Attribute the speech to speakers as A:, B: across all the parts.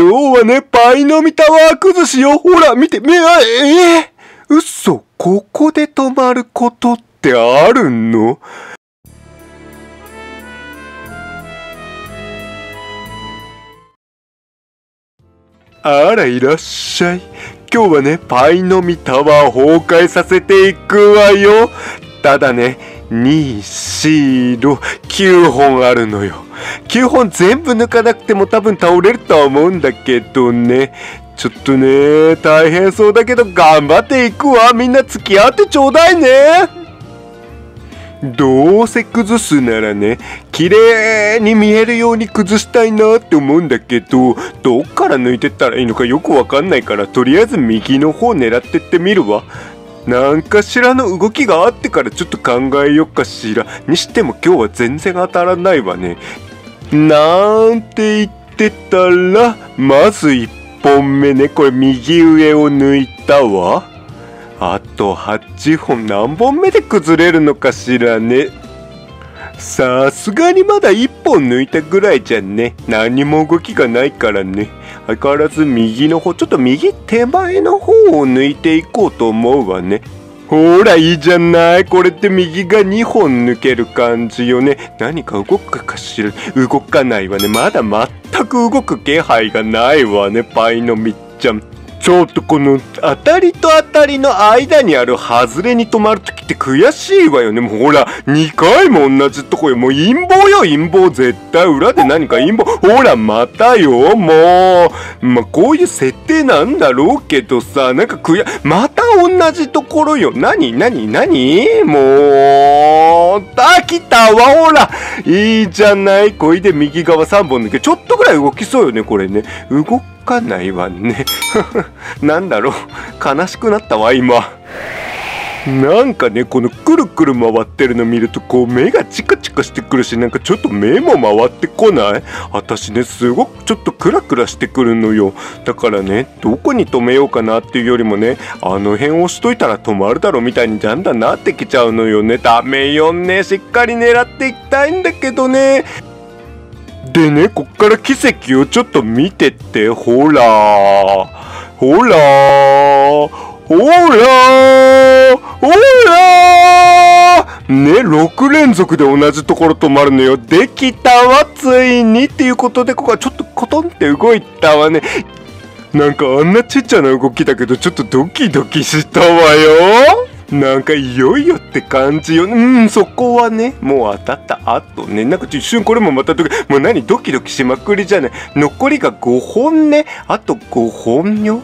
A: 今日はね、パイの実タワー崩しよ。ほら、見て、め、あ、えー、嘘、ここで止まることってあるの？あら、いらっしゃい。今日はね、パイの実タワー崩壊させていくわよ。ただね、249本あるのよ。9本全部抜かなくても多分倒れるとは思うんだけどね。ちょっとね、大変そうだけど頑張っていくわ。みんな付き合ってちょうだいね。どうせ崩すならね、綺麗に見えるように崩したいなって思うんだけど、どっから抜いてったらいいのかよくわかんないから、とりあえず右の方狙ってってみるわ。なんかしらの動きがあってからちょっと考えよっかしら。にしても今日は全然当たらないわね。なんて言ってたら、まず1本目ね、これ右上を抜いたわ。あと8本何本目で崩れるのかしらね。さすがにまだ1本抜いたぐらいじゃね。何も動きがないからね。相変わらず右の方、ちょっと右手前の方を抜いていこうと思うわね。ほら、いいじゃない。これって右が2本抜ける感じよね。何か動くかしら。動かないわね。まだ全く動く気配がないわね。パイのみっちゃん。ちょっとこの当たりと当たりの間にある外れに止まるときって悔しいわよね。もうほら、2回も同じとこよ。もう陰謀よ、陰謀。絶対裏で何か陰謀。ほら、またよ、もう。まあ、こういう設定なんだろうけどさ、なんか悔や、また同じところよ。何何何？もう、あ、来たわ、ほら。いいじゃない。こいで右側3本抜け。ちょっとぐらい動きそうよね、これね。動くかんないわね。なんだろう。悲しくなったわ、今。なんかね、このくるくる回ってるの見ると、こう目がチカチカしてくるし、なんかちょっと目も回ってこない？私ね、すごくちょっとクラクラしてくるのよ。だからね、どこに止めようかなっていうよりもね、あの辺押しといたら止まるだろうみたいにだんだんなってきちゃうのよね。ダメよね。しっかり狙っていきたいんだけどね。でね、こっから奇跡をちょっと見てって、ほらほらほらほらね、6連続で同じところ止まるのよ。できたわ、ついにっていうことで、ここはちょっとコトンって動いたわね。なんかあんなちっちゃな動きだけど、ちょっとドキドキしたわよ。なんかいよいよって感じよ。うん、そこはね、もう当たった後ね。なんか一瞬これもまたドキ、もう何ドキドキしまくりじゃない。残りが5本ね。あと5本よ。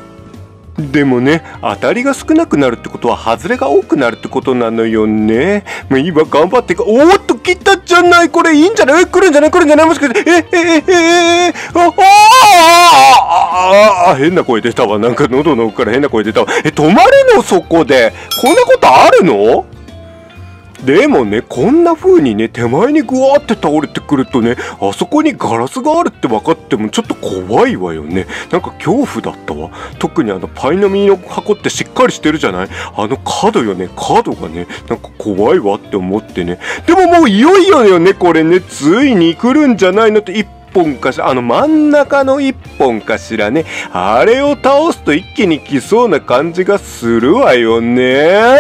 A: でもね、当たりが少なくなるってことは、外れが多くなるってことなのよね。もう今頑張ってか、おーっと来たじゃないこれいいんじゃない？来るんじゃない？来るんじゃない？もしかして、え、え、え、え、え、あ、あ、あ、あ、変な声出たわ。なんか喉の奥から変な声出たわ。え、止まるのそこで。こんなことあるのでもね、こんな風にね、手前にぐわーって倒れてくるとね、あそこにガラスがあるって分かってもちょっと怖いわよね。なんか恐怖だったわ。特にあのパイの実の箱ってしっかりしてるじゃない？あの角よね、角がね、なんか怖いわって思ってね。でももういよいよよね、これね、ついに来るんじゃないのって一本かしら、あの真ん中の一本かしらね。あれを倒すと一気に来そうな感じがするわよね。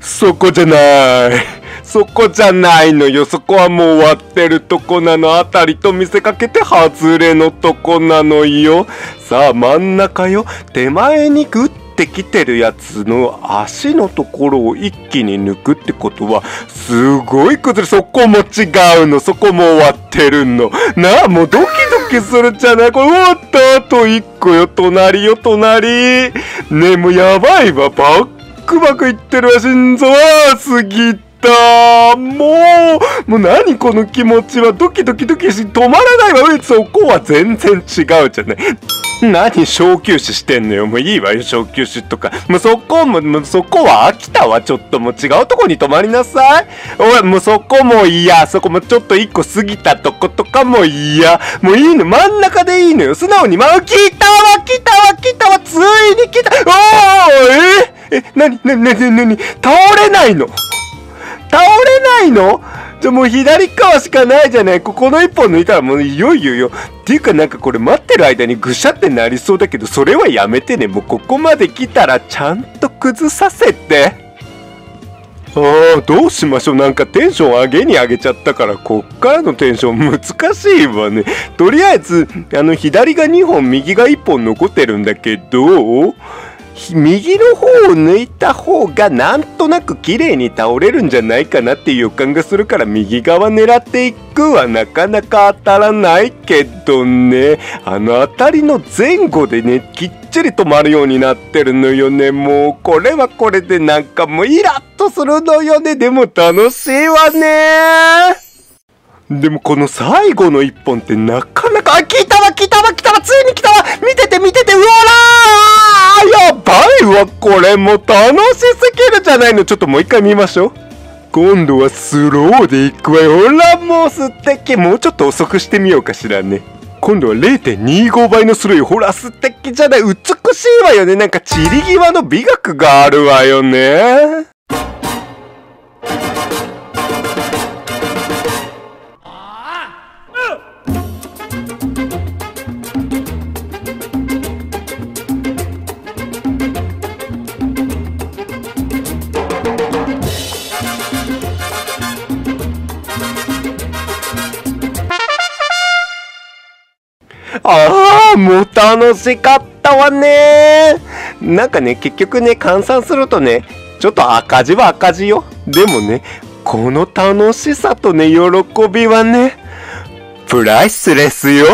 A: そこじゃない。そこじゃないのよ。そこはもう終わってるとこなの。あたりと見せかけて外れのとこなのよ。さあ、真ん中よ。手前にグッてきてるやつの足のところを一気に抜くってことは、すごい崩れ、そこも違うの。そこも終わってるの。なあ、もうドキドキするじゃない？これ終わったあと一個よ。隣よ、隣。ねえ、もうやばいわ。バックバクいってるわ、心臓は過ぎた。もう、もう何この気持ちはドキドキドキし、止まらないわ。そこは全然違うじゃない。何小休止してんのよ。もういいわよ、小休止とか。もうそこも、もうそこは飽きたわ。ちょっともう違うとこに泊まりなさい。おい、もうそこも嫌。そこもちょっと一個過ぎたとことかも嫌。もういいの。真ん中でいいのよ。素直に、まあ、来たわ、来たわ、来たわ、ついに来た。おー、なに、なに、なに、なに、倒れないの？倒れないの？じゃもう左側しかないじゃない？ここの一本抜いたらもういよいよよ。っていうかなんかこれ待ってる間にぐしゃってなりそうだけどそれはやめてね。もうここまで来たらちゃんと崩させて。ああどうしましょう？なんかテンション上げに上げちゃったから。こっからのテンション難しいわね。とりあえずあの左が2本右が1本残ってるんだけど右の方を抜いた方がなんとなく綺麗に倒れるんじゃないかなっていう予感がするから右側狙っていくはなかなか当たらないけどね。あの辺りの前後でねきっちり止まるようになってるのよね。もうこれはこれでなんかもうイラッとするのよね。でも楽しいわね。でもこの最後の一本ってなかなか、あ、来たわ来たわ来たわついに来たわ見てて見ててうわらやばいわこれも楽しすぎるじゃないのちょっともう一回見ましょう。今度はスローでいくわよ。ほらもう素敵もうちょっと遅くしてみようかしらね。今度は0.25倍のスローよ。ほら素敵じゃない美しいわよね。なんか散り際の美学があるわよね。ああ、もう楽しかったわねなんかね、結局ね、換算するとね、ちょっと赤字は赤字よ。でもね、この楽しさとね、喜びはね、プライスレスよ。